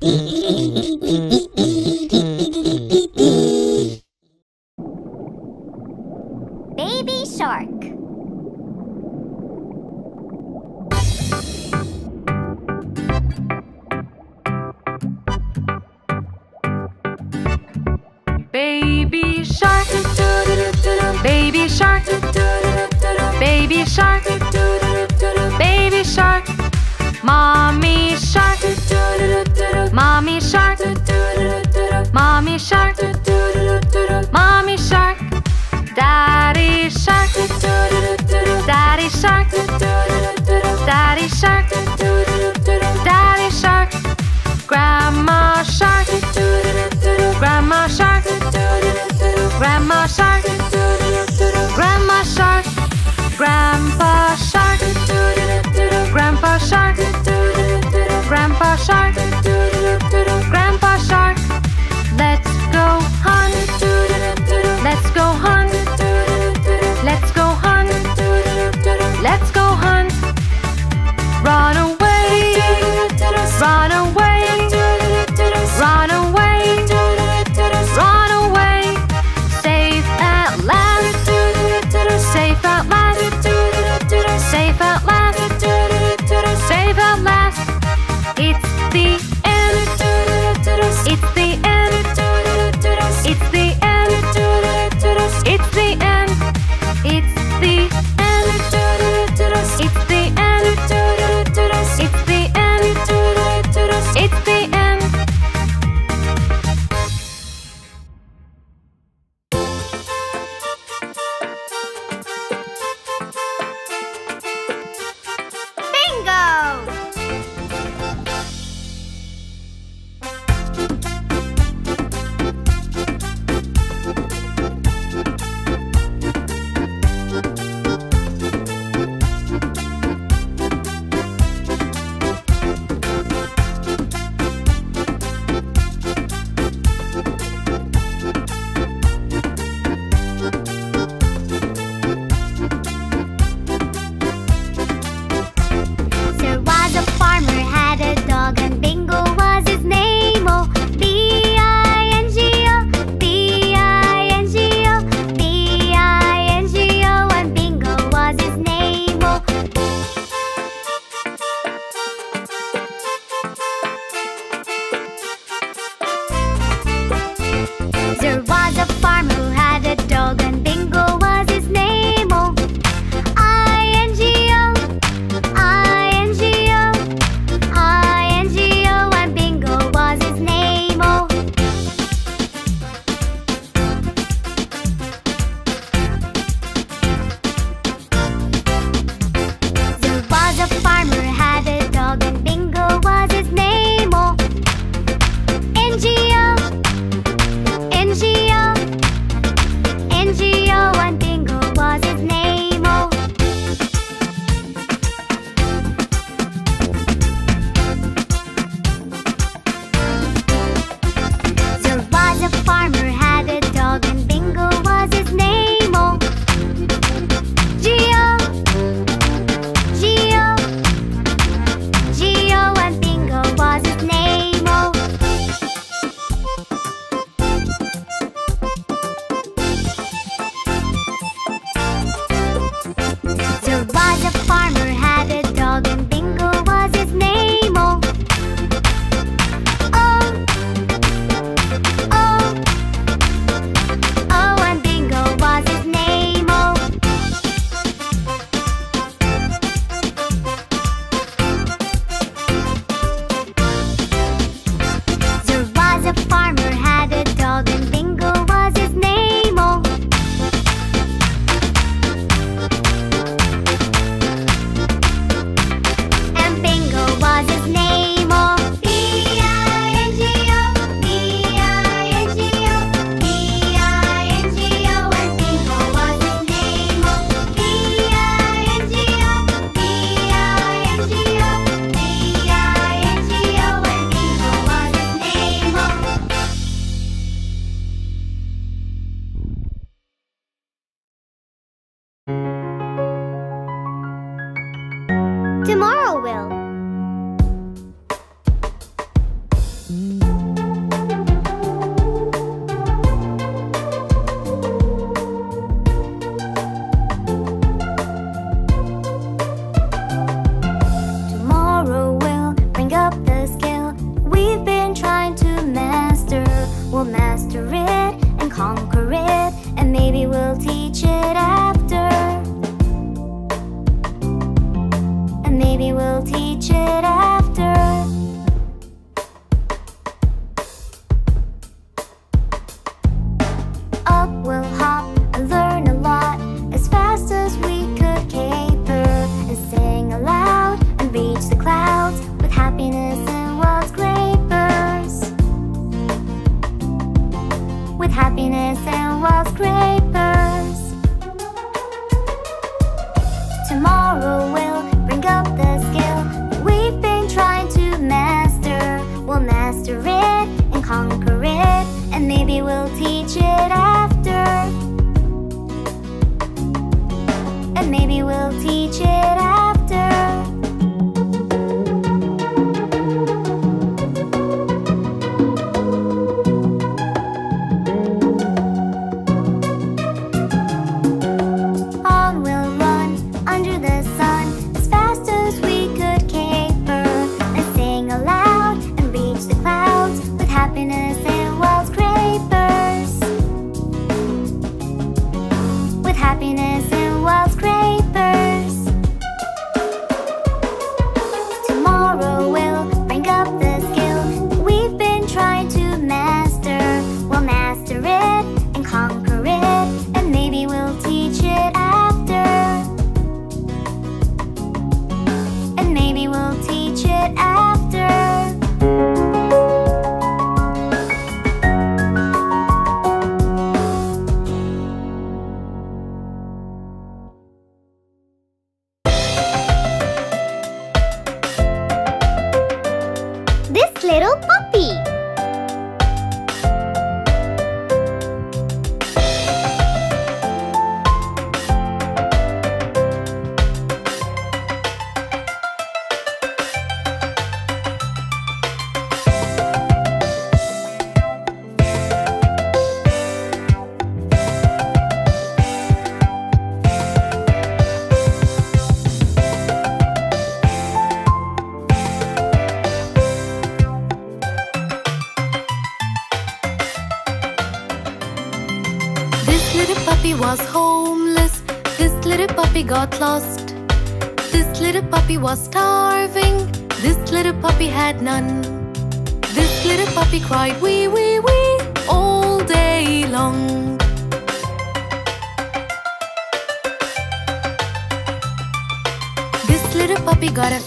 Baby shark. Baby shark, baby shark, mommy shark, mommy shark, mommy shark, daddy shark, daddy shark, daddy shark, daddy shark, grandma shark, grandma shark, grandma shark, grandma shark, grandpa shark, grandpa shark, grandpa shark, got lost. This little puppy was starving. This little puppy had none. This little puppy cried wee wee wee all day long. This little puppy got a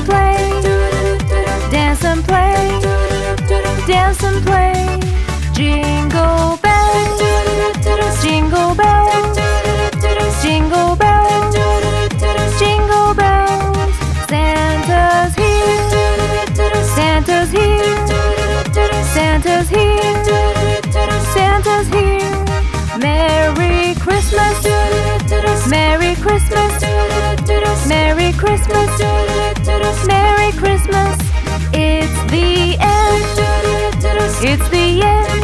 Play. Merry Christmas. It's the end. It's the end.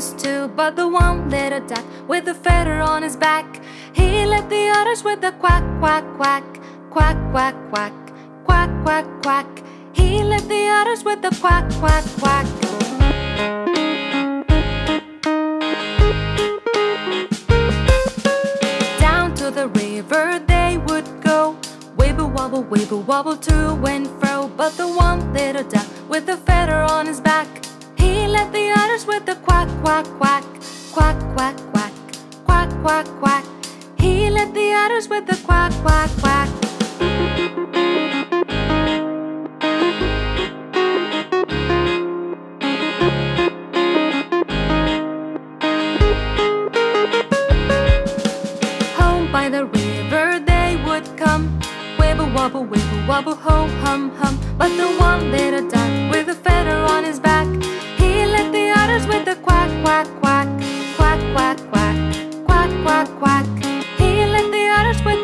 Ones too. But the one little duck with the feather on his back, he led the others with the quack, quack, quack, quack, quack, quack, quack, quack, quack. He led the others with the quack, quack, quack. Down to the river they would go. Wibble wobble, wibble wobble to and fro. But the one little duck with the feather on his back, he led the others with the quack, quack, quack, quack, quack, quack, quack, quack, quack. He led the others with the quack, quack, quack. Home by the river they would come. Wibble wobble, wibble wobble, ho hum hum. But the one little duck with a feather on his back,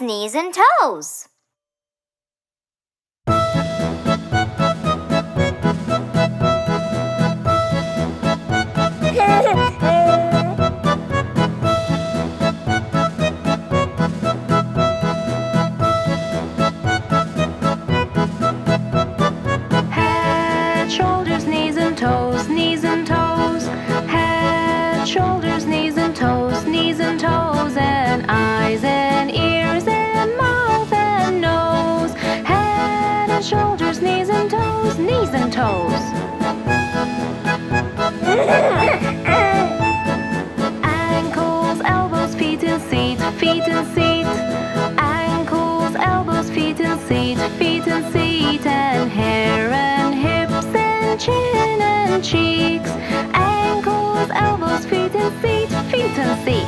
Knees, and toes. and and hair and hips and chin and cheeks, ankles, elbows, feet and feet, feet and feet.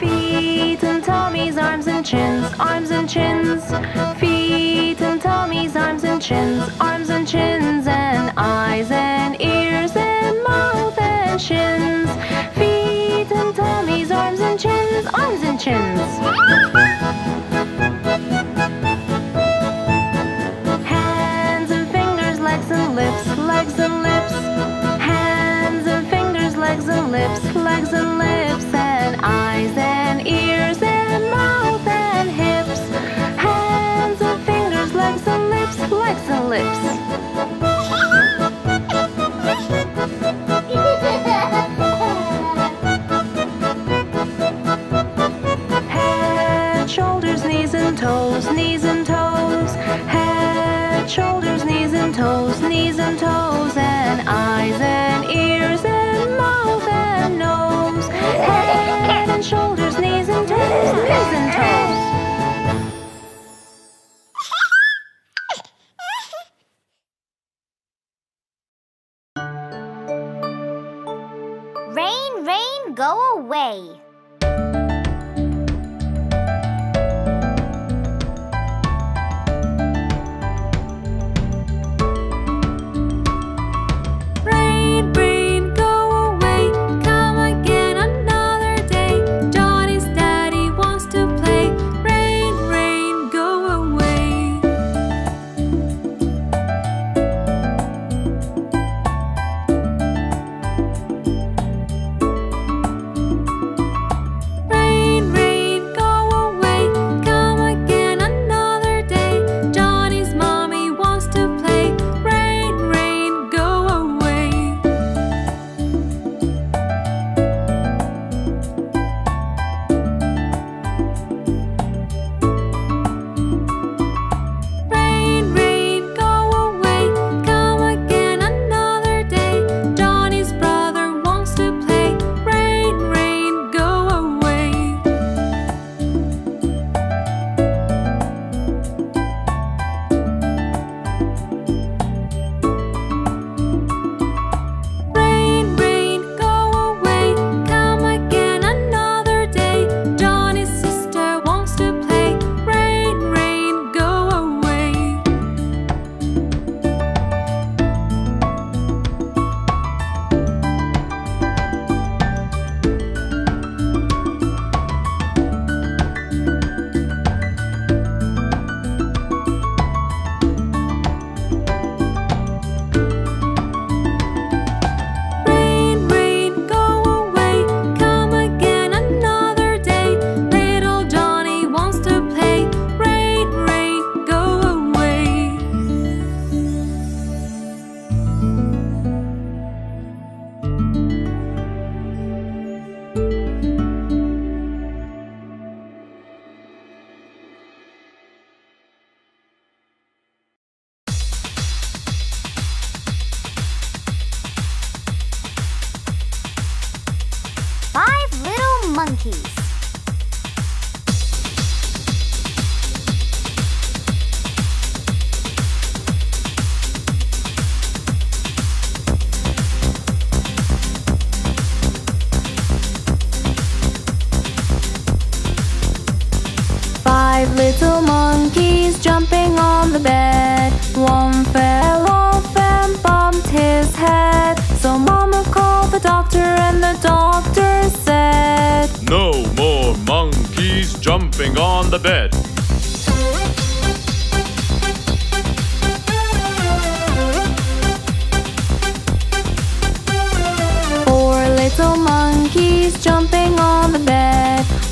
feet and tummies, arms and chins, arms and chins, feet and tummies, arms and chins.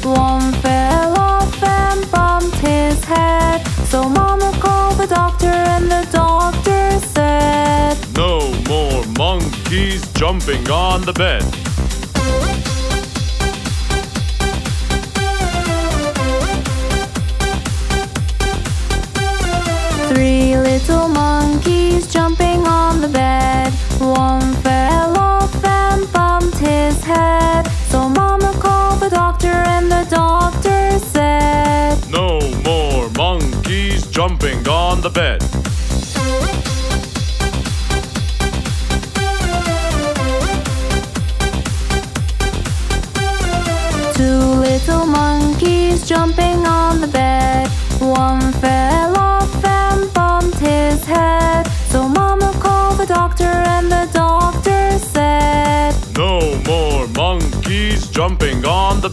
One fell off and bumped his head. So Mama called the doctor, and the doctor said, No more monkeys jumping on the bed.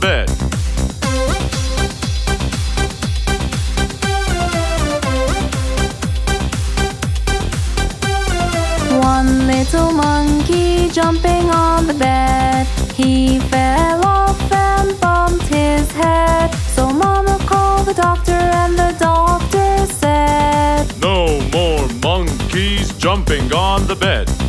bed. One little monkey jumping on the bed. He fell off and bumped his head. So Mama called the doctor, and the doctor said, No more monkeys jumping on the bed.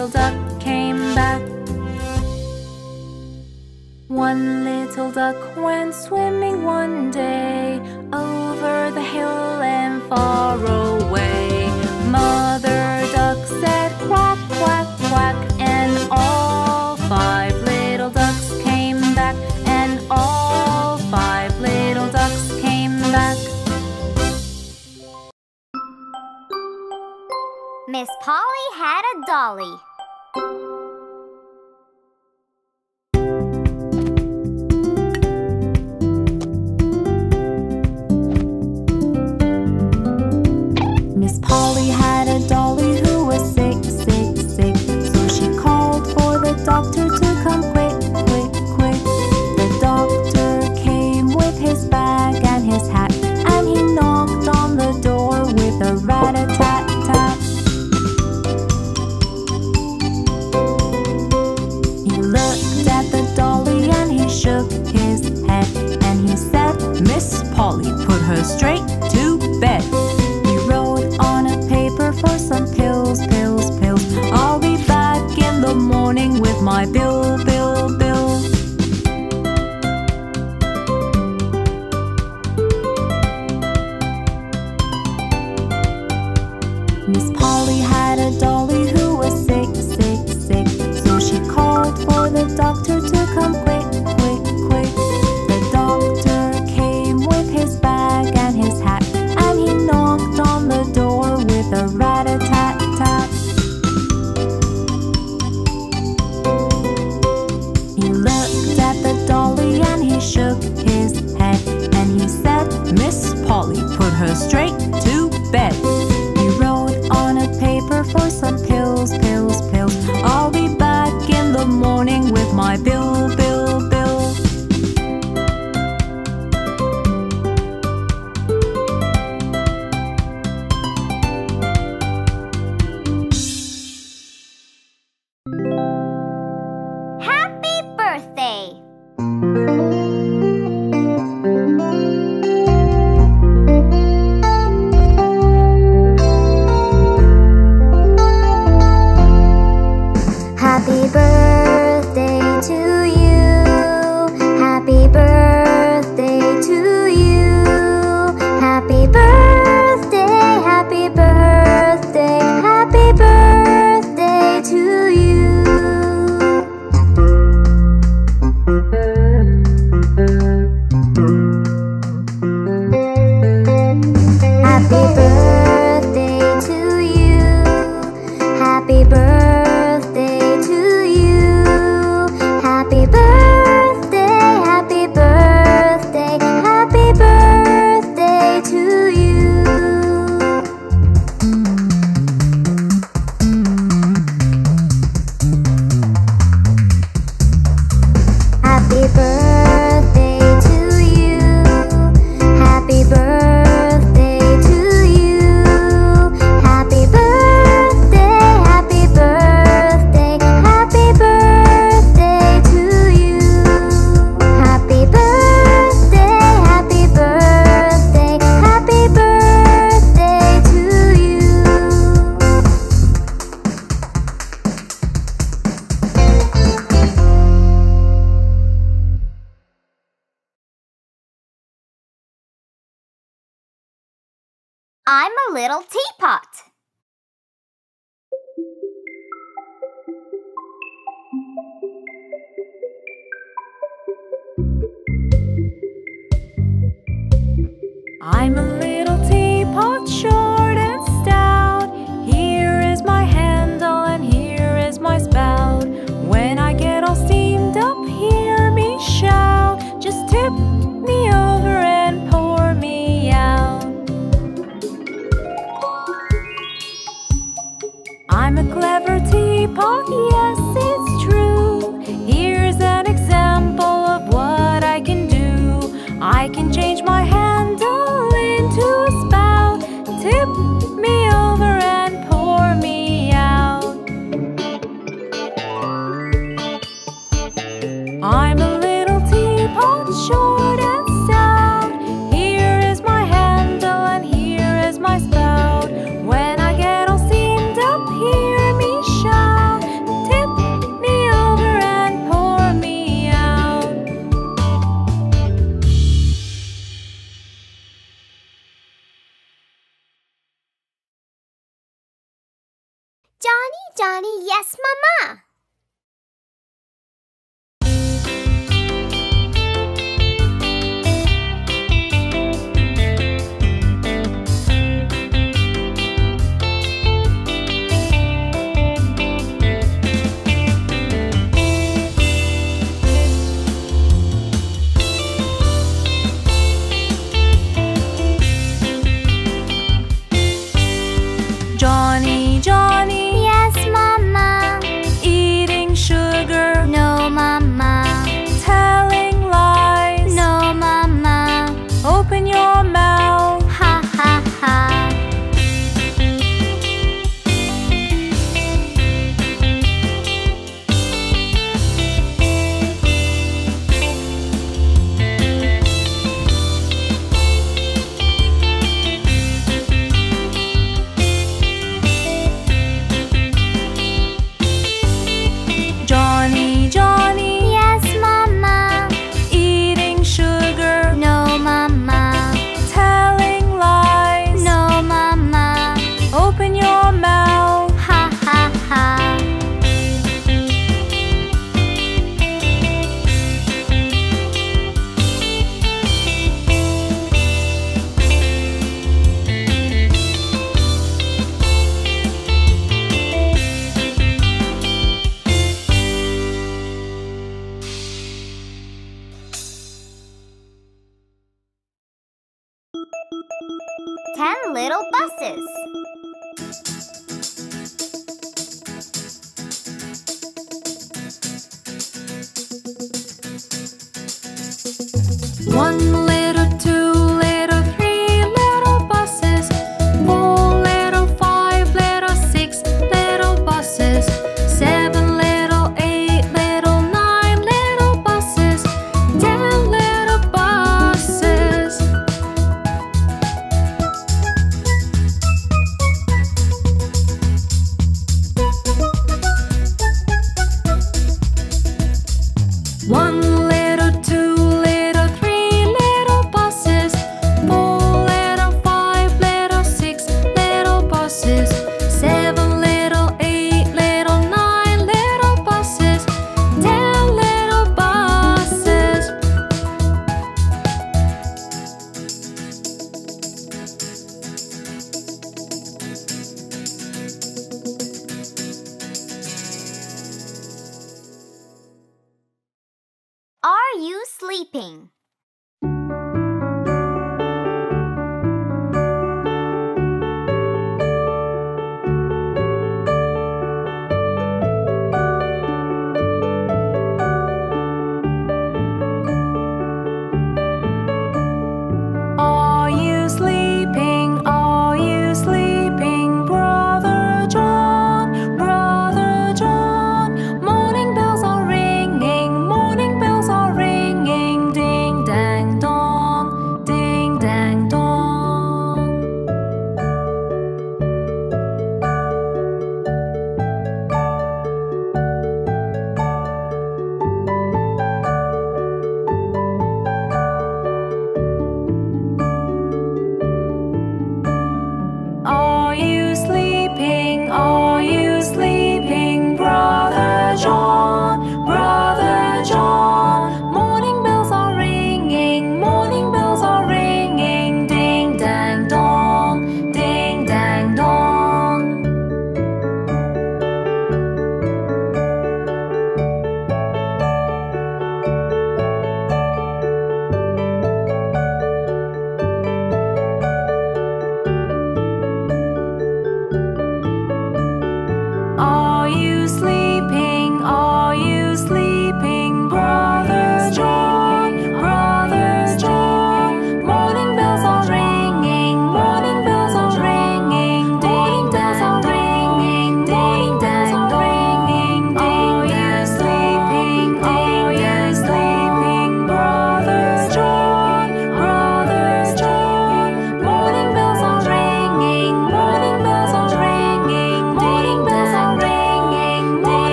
Little duck came back. One little duck went swimming one day over the hill and far away. Mother duck said quack, quack, quack, and all five little ducks came back, and all five little ducks came back. Miss Polly had a dolly. Polly had a dolly who was sick, sick, sick. So she called for the doctor to come quick, quick, quick. The doctor came with his bag and his hat, and he knocked on the door with a rat a tat tat. He looked at the dolly and he shook his head, and he said, Miss Polly, put her straight my bill.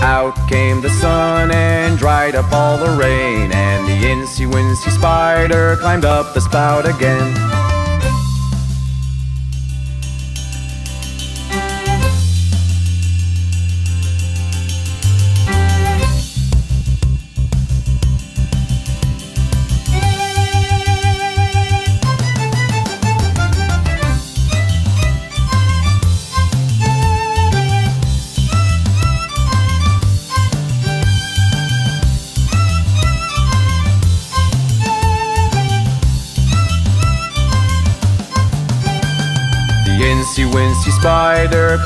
Out came the sun and dried up all the rain. And the incy wincy spider climbed up the spout again.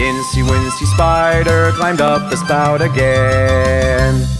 incy wincy spider climbed up the spout again.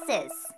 Little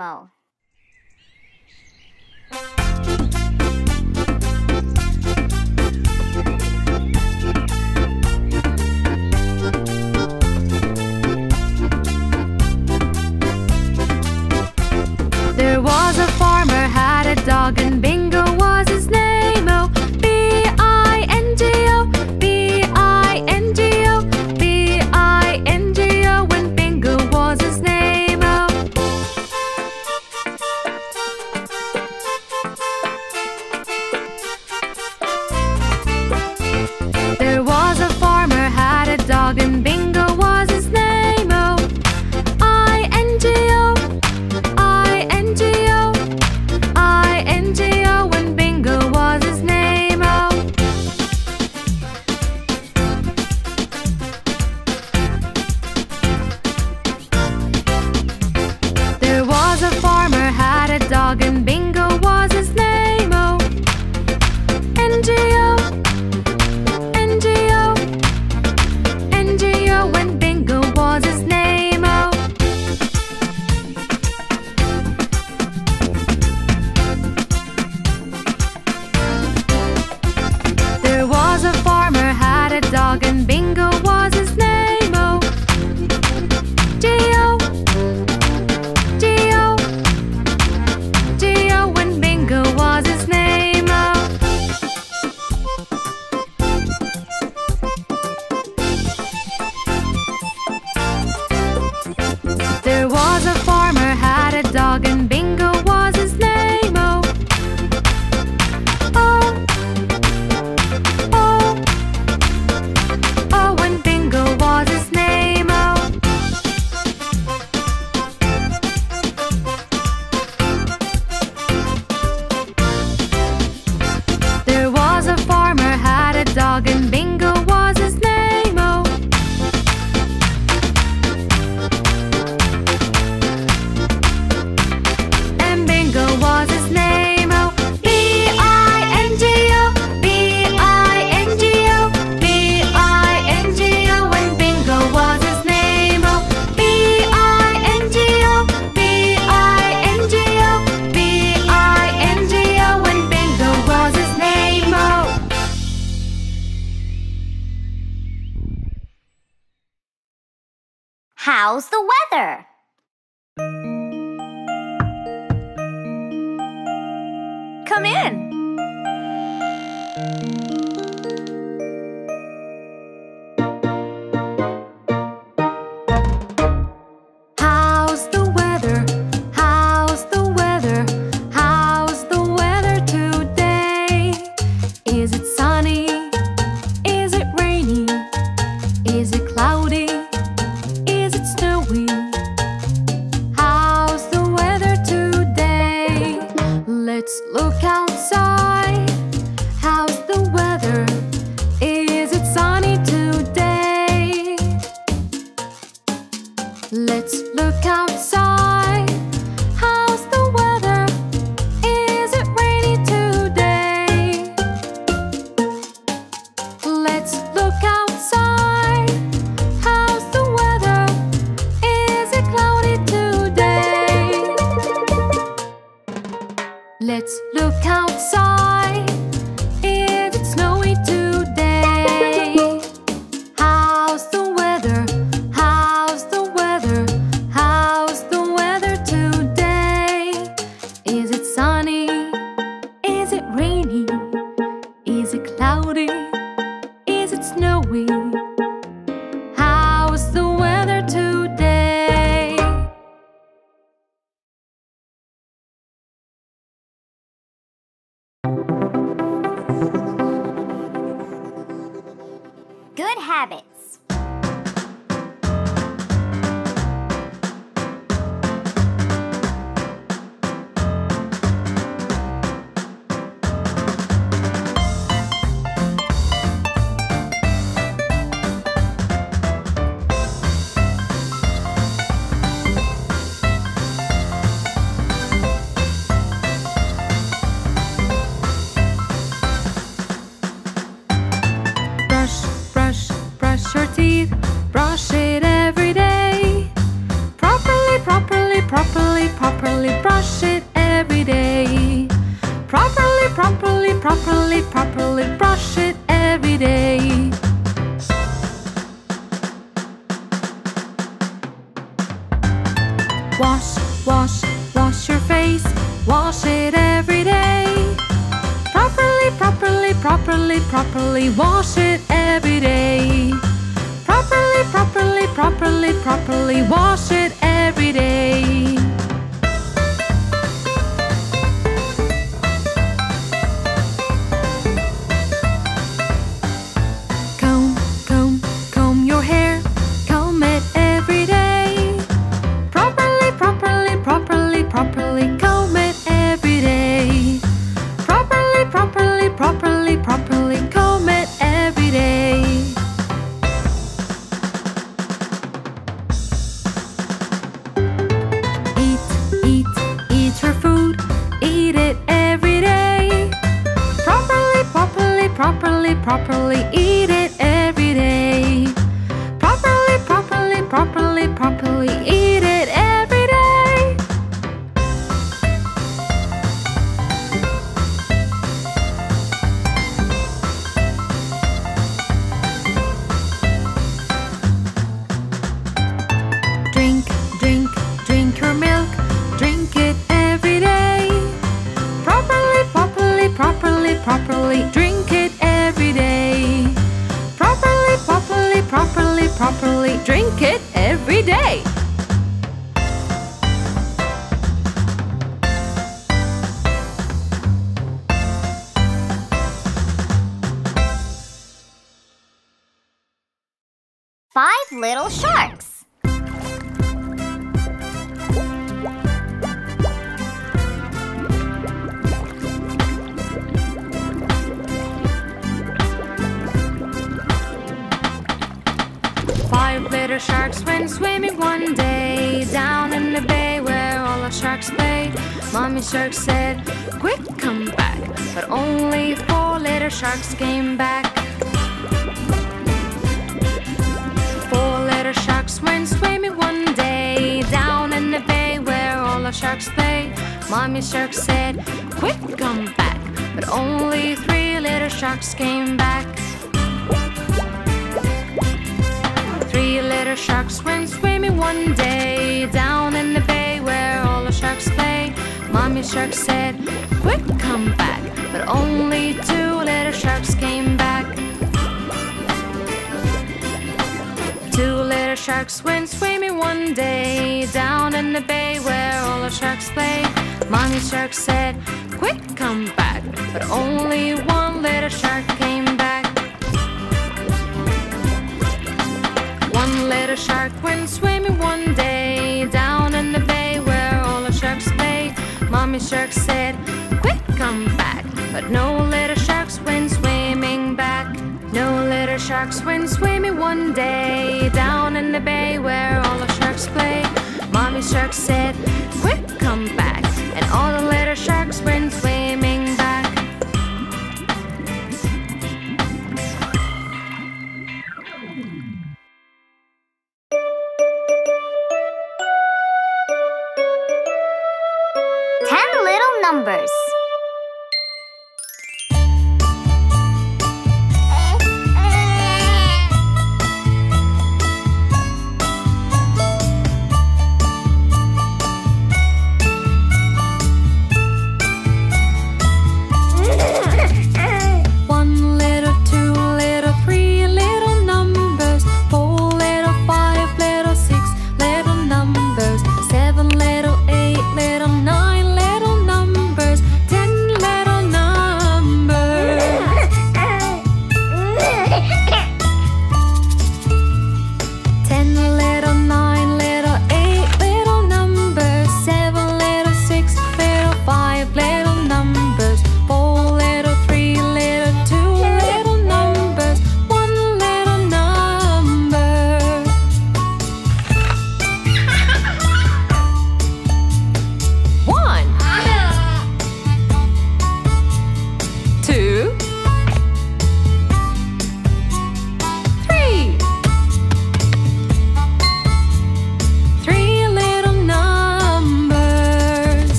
his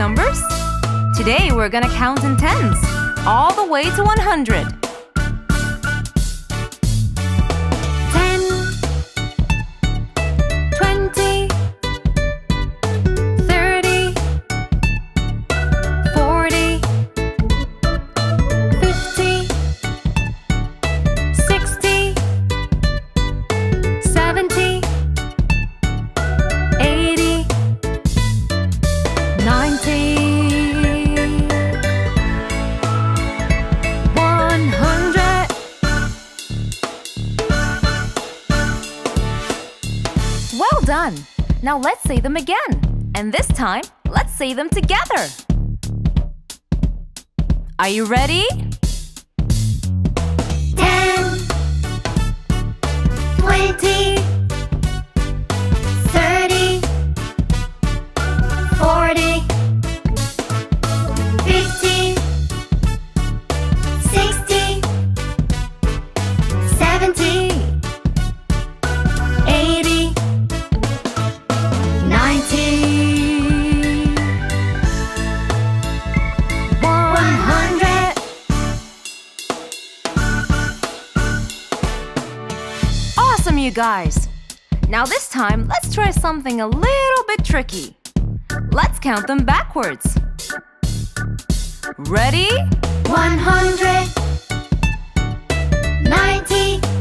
numbers? Today we're gonna count in tens, all the way to 100. Well done! Now let's say them again. And this time, let's say them together. Are you ready? Ten. Twenty. you guys. Now this time, let's try something a little bit tricky. Let's count them backwards. Ready? 100 90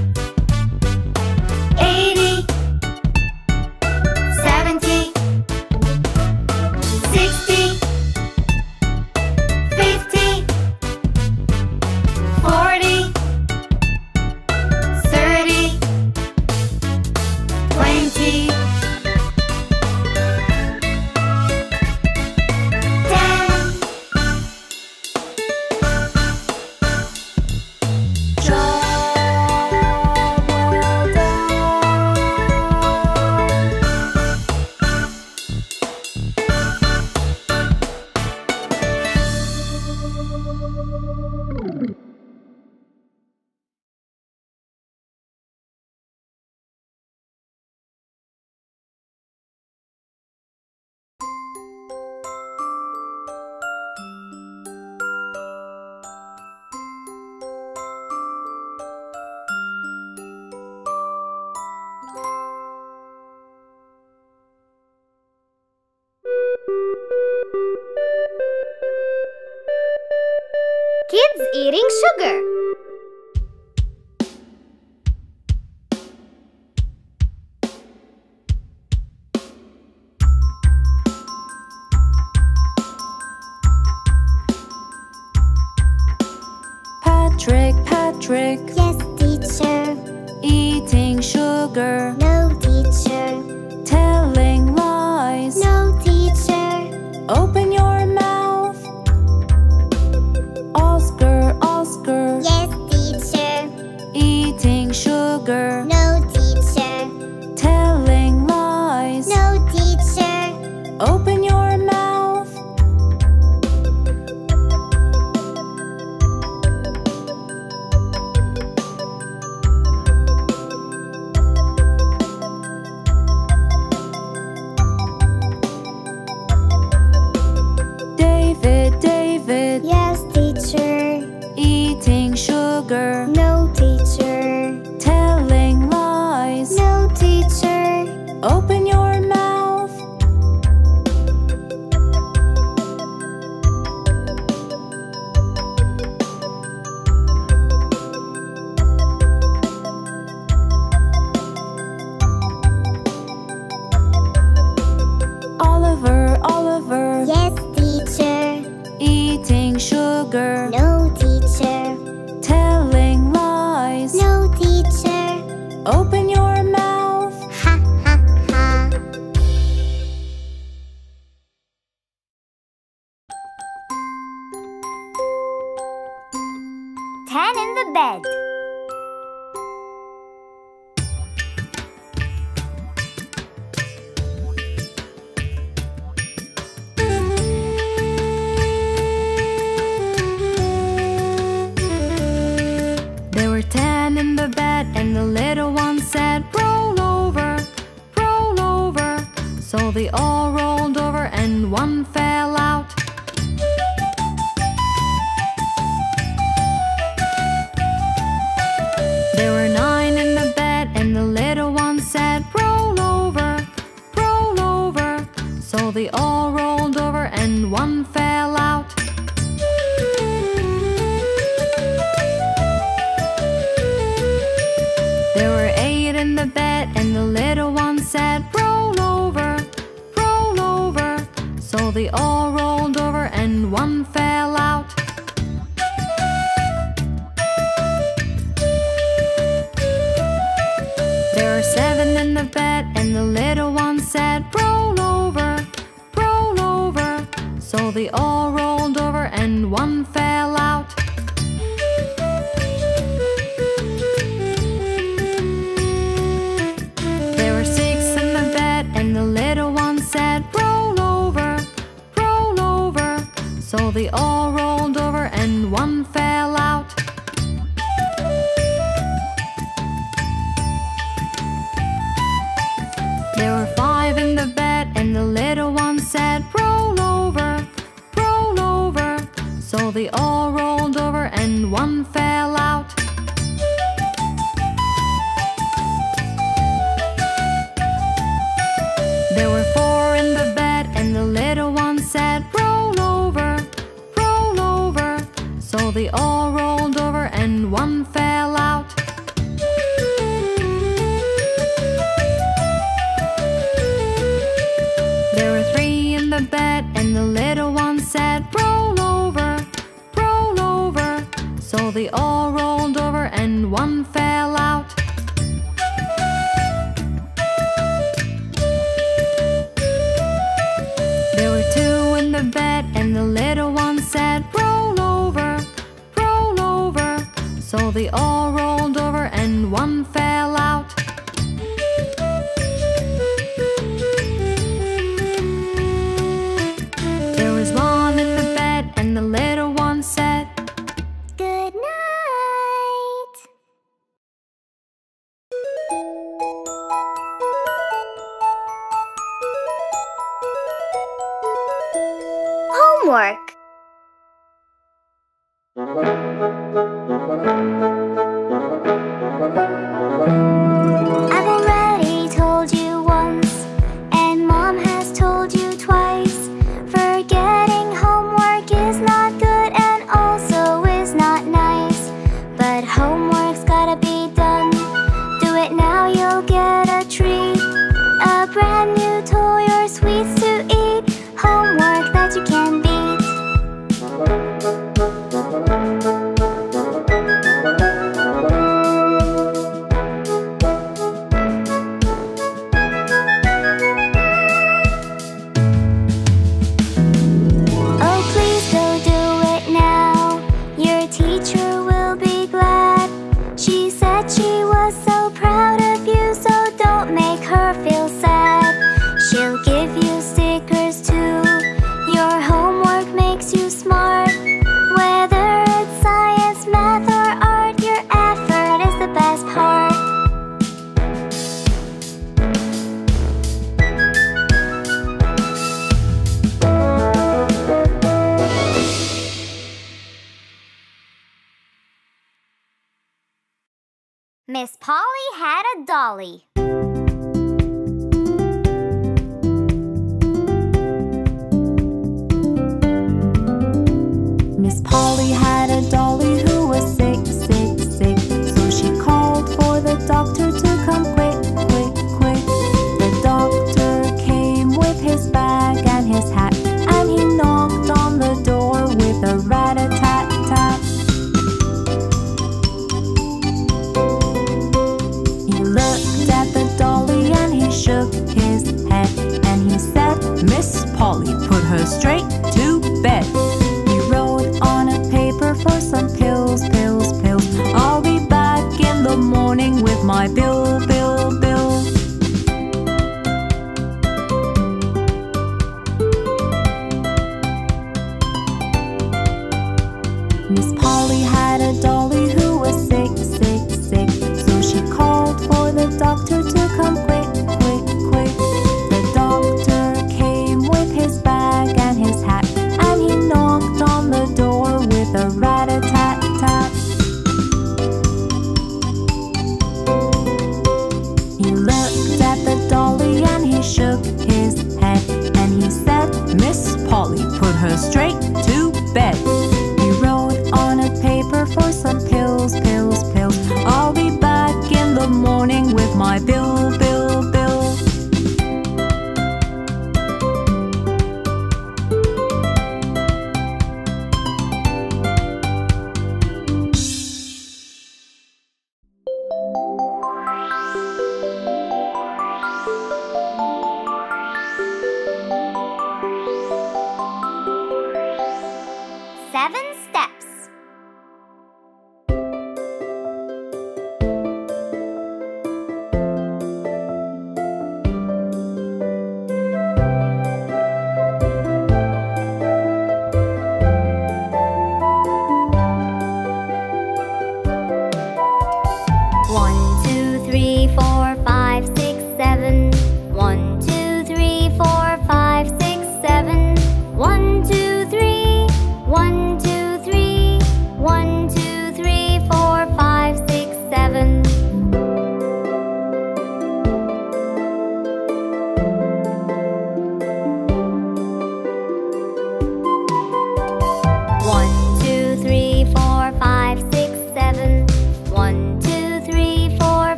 So they